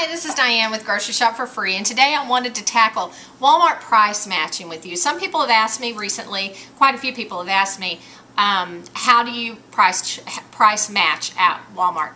Hi, this is Dian with Grocery Shop for Free, and today I wanted to tackle Walmart price matching with you. Some people have asked me recently, quite a few people have asked me, um, how do you price price match at Walmart?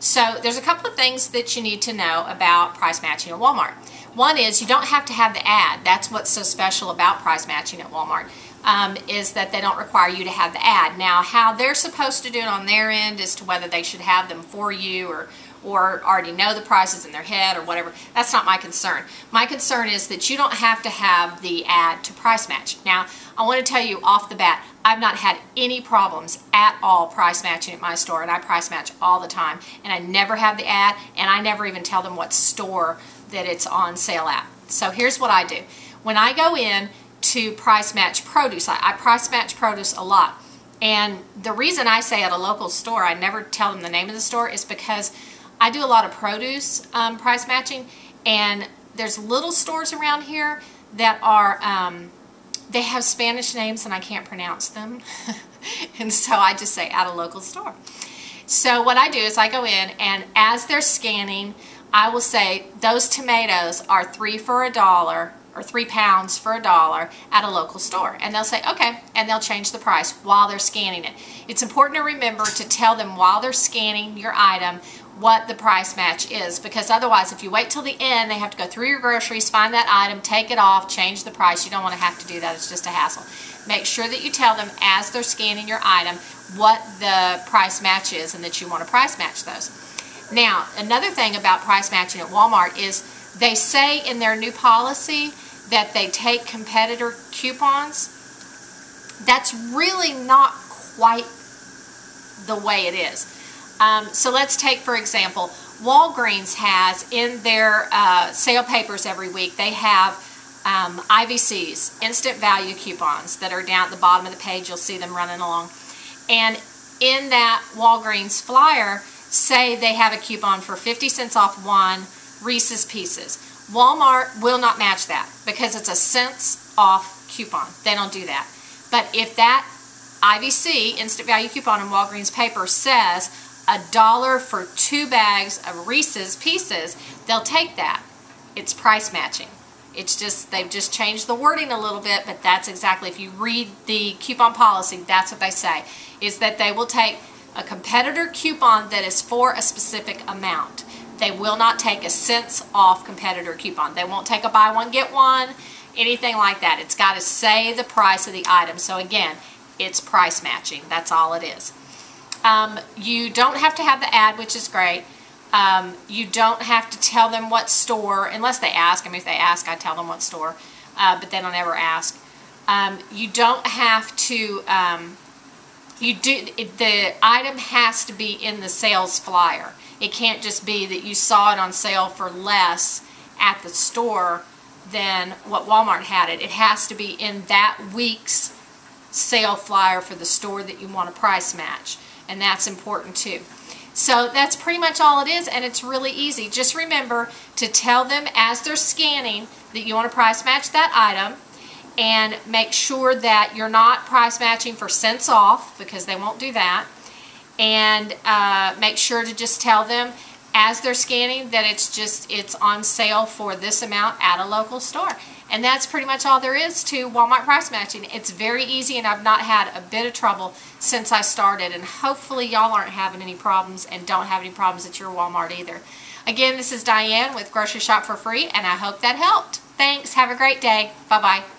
So there's a couple of things that you need to know about price matching at Walmart. One is you don't have to have the ad. That's what's so special about price matching at Walmart. Um, is that they don't require you to have the ad. Now, how they're supposed to do it on their end as to whether they should have them for you or or already know the prices in their head or whatever. That's not my concern. My concern is that you don't have to have the ad to price match. Now, I want to tell you off the bat, I've not had any problems at all price matching at my store, and I price match all the time. And I never have the ad, and I never even tell them what store that it's on sale at. So here's what I do. When I go in to price match produce, I, I price match produce a lot. And the reason I say at a local store, I never tell them the name of the store, is because I do a lot of produce um, price matching, and there's little stores around here that are, um, they have Spanish names and I can't pronounce them. and so I just say at a local store. So what I do is I go in and as they're scanning, I will say those tomatoes are three for a dollar or three pounds for a dollar at a local store. And they'll say, okay, and they'll change the price while they're scanning it. It's important to remember to tell them while they're scanning your item what the price match is because otherwise if you wait till the end they have to go through your groceries find that item take it off change the price. You don't want to have to do that it's just a hassle. Make sure that you tell them as they're scanning your item what the price match is and that you want to price match those. Now another thing about price matching at Walmart is they say in their new policy that they take competitor coupons. That's really not quite the way it is um, so let's take, for example, Walgreens has in their uh, sale papers every week, they have um, IVCs, instant value coupons, that are down at the bottom of the page. You'll see them running along. And in that Walgreens flyer, say they have a coupon for 50 cents off one Reese's Pieces. Walmart will not match that because it's a cents off coupon. They don't do that. But if that IVC, instant value coupon in Walgreens paper, says a dollar for two bags of Reese's Pieces, they'll take that. It's price matching. It's just, they've just changed the wording a little bit, but that's exactly, if you read the coupon policy, that's what they say, is that they will take a competitor coupon that is for a specific amount. They will not take a cents off competitor coupon. They won't take a buy one, get one, anything like that. It's got to say the price of the item. So again, it's price matching. That's all it is. Um, you don't have to have the ad, which is great. Um, you don't have to tell them what store, unless they ask. I mean, if they ask, I tell them what store, uh, but they don't ever ask. Um, you don't have to, um, you do, the item has to be in the sales flyer. It can't just be that you saw it on sale for less at the store than what Walmart had it. It has to be in that week's sale flyer for the store that you want to price match and that's important too. So that's pretty much all it is and it's really easy. Just remember to tell them as they're scanning that you want to price match that item and make sure that you're not price matching for cents off because they won't do that and uh, make sure to just tell them as they're scanning that it's just it's on sale for this amount at a local store and that's pretty much all there is to Walmart price matching. It's very easy and I've not had a bit of trouble since I started. And hopefully y'all aren't having any problems and don't have any problems at your Walmart either. Again, this is Dian with Grocery Shop for Free and I hope that helped. Thanks. Have a great day. Bye-bye.